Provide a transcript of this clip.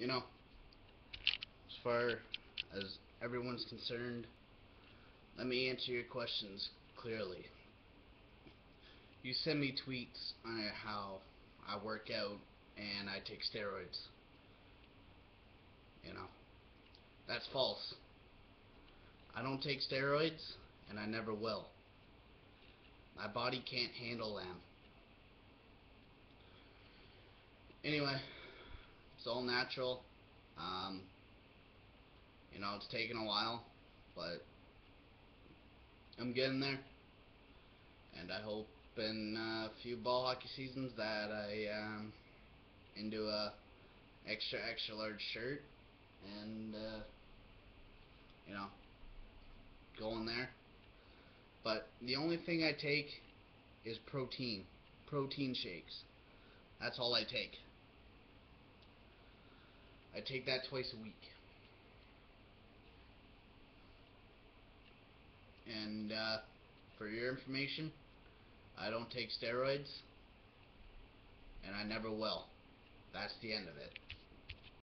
you know, as far as everyone's concerned, let me answer your questions clearly. You send me tweets on how I work out and I take steroids. You know, that's false. I don't take steroids and I never will. My body can't handle them. Anyway, it's all natural. Um, you know, it's taken a while, but I'm getting there. And I hope in a few ball hockey seasons that I um, into a extra extra large shirt and uh, you know going there. But the only thing I take is protein, protein shakes. That's all I take. I take that twice a week. And uh, for your information, I don't take steroids, and I never will. That's the end of it.